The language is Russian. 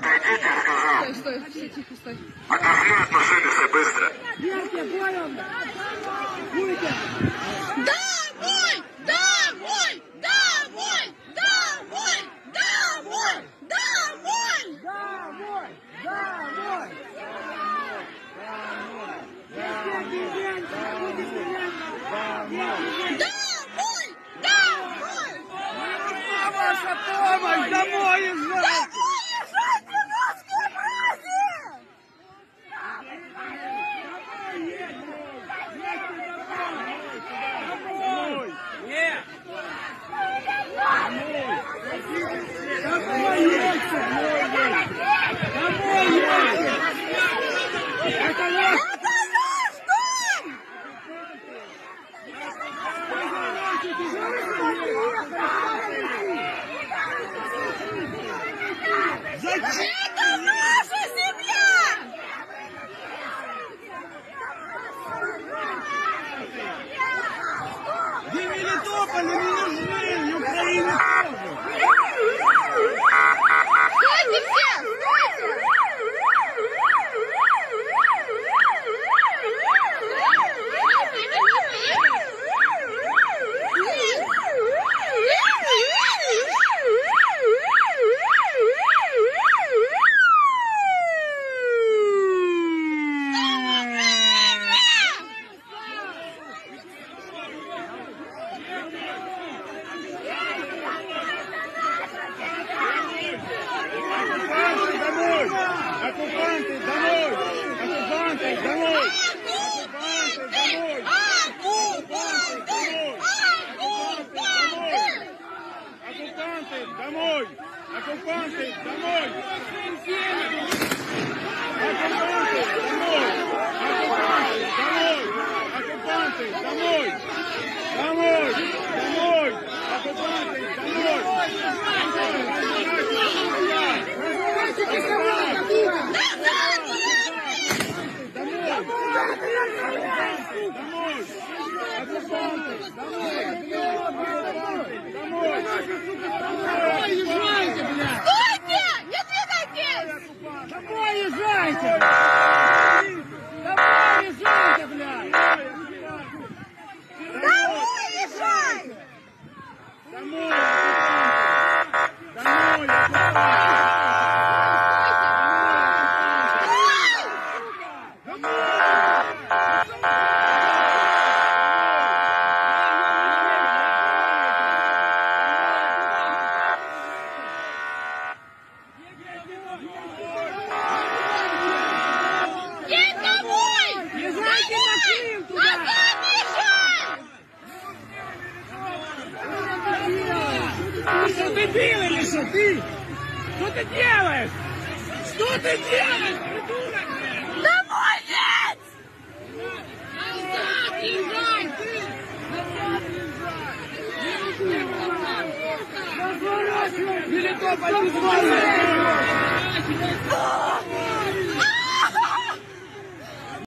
Стой, все, тихо, стой. Отошли от машины все быстро. Домой! Домой! Домой! Домой! Домой! Домой! Домой! Домой! Ваша помощь! Домой! Домой езжайте, русские праздник! Домой! Нет! Домой едьте! Домой едьте! Это ваш Это наш дом! Зачем? Это наша земля! Вы домой! Оккупанты домой! Оккупанты домой! Оккупанты домой! Оккупанты домой! Домой! Домой! Оккупанты домой! Домой! Оккупанты! Домой! Домой! Езжайте, блядь! Стойте! Не двигайтесь! Домой езжайте! Что ты делаешь, что ты? Что ты делаешь? Что ты делаешь, придурок? Домой едь! Назад Или то, пойду с вами!